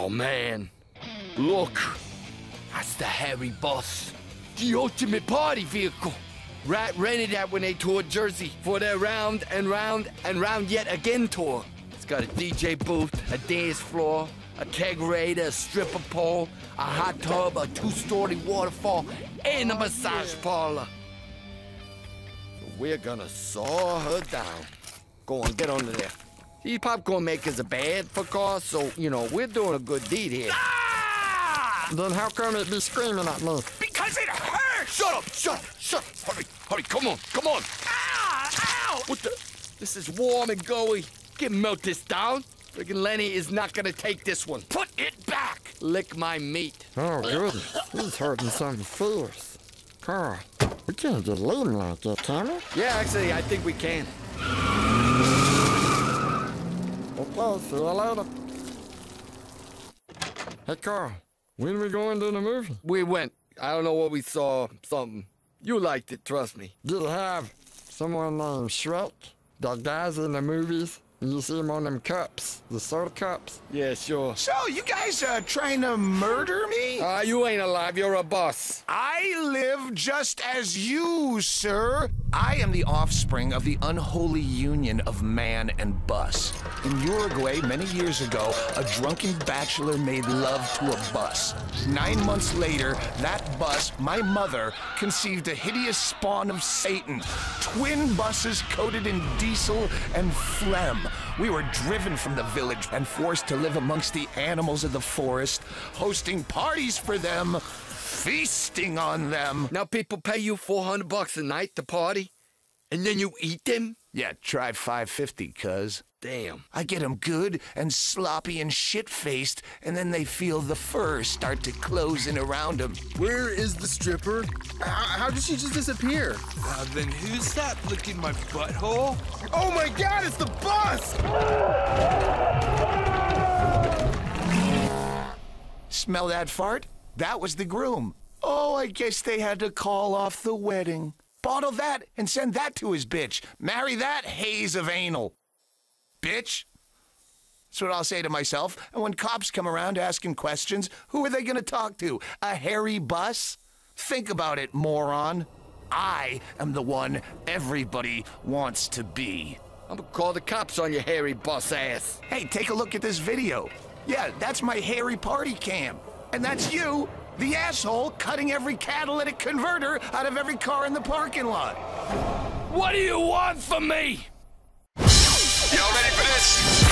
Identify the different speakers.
Speaker 1: Oh man, look, that's the Hairy Bus, the ultimate party vehicle. Ratt rented that when they toured Jersey for their round and round and round yet again tour. It's got a DJ booth, a dance floor, a kegerator, a stripper pole, a hot tub, a two-story waterfall, and a massage parlor. So we're gonna saw her down. Go on, get under there. These popcorn makers are bad for cars, so, you know, we're doing a good deed here.
Speaker 2: Ah!
Speaker 3: Then how come it be screaming at me?
Speaker 2: Because it hurts!
Speaker 1: Shut up, shut up, shut up. Hurry, hurry, come on, come on.
Speaker 2: Ah! Ow!
Speaker 1: What the? This is warm and gooey. Get melt this down. Friggin' Lenny is not gonna take this one.
Speaker 2: Put it back!
Speaker 1: Lick my meat.
Speaker 3: Oh, goodness. He's hurting something fierce. Carl, we can't just leave him like that, can we?
Speaker 1: Yeah, actually, I think we can.
Speaker 3: Okay, see you later. Hey, Carl, when we going to the movie?
Speaker 1: We went. I don't know what we saw. Something. You liked it, trust me.
Speaker 3: Did it have someone named Shrek? The guys in the movies? You see him on them cups, the soda cups?
Speaker 1: Yeah, sure.
Speaker 2: So, you guys uh, trying to murder me?
Speaker 1: Ah, you ain't alive. You're a boss.
Speaker 2: I live just as you, sir. I am the offspring of the unholy union of man and bus. In Uruguay, many years ago, a drunken bachelor made love to a bus. Nine months later, that bus, my mother, conceived a hideous spawn of Satan. Twin buses coated in diesel and phlegm. We were driven from the village and forced to live amongst the animals of the forest, hosting parties for them, feasting on them.
Speaker 1: Now people pay you 400 bucks a night to party, and then you eat them?
Speaker 2: Yeah, try 550, cuz.
Speaker 1: Damn.
Speaker 2: I get 'em good and sloppy and shit-faced, and then they feel the fur start to close in around 'em.
Speaker 4: Where is the stripper? How, how did she just disappear?
Speaker 5: Uh, then who's that licking my butthole?
Speaker 4: Oh my god, it's the bus!
Speaker 2: Smell that fart? That was the groom. Oh, I guess they had to call off the wedding. Bottle that and send that to his bitch. Marry that haze of anal. Bitch. That's what I'll say to myself. And when cops come around asking questions, who are they going to talk to? A hairy bus? Think about it, moron. I am the one everybody wants to be.
Speaker 1: I'm gonna call the cops on your hairy bus ass.
Speaker 2: Hey, take a look at this video. Yeah, that's my hairy party cam. And that's you, the asshole, cutting every catalytic converter out of every car in the parking lot.
Speaker 1: What do you want from me?
Speaker 6: Y'all ready for this?